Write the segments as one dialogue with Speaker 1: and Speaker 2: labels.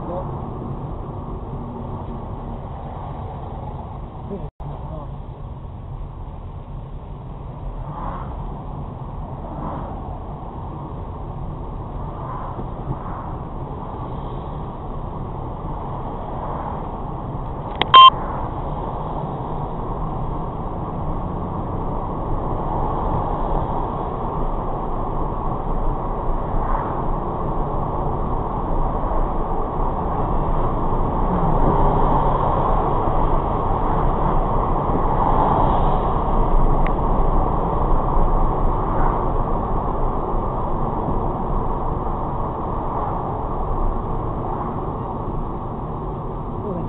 Speaker 1: 中国。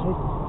Speaker 2: Jesus.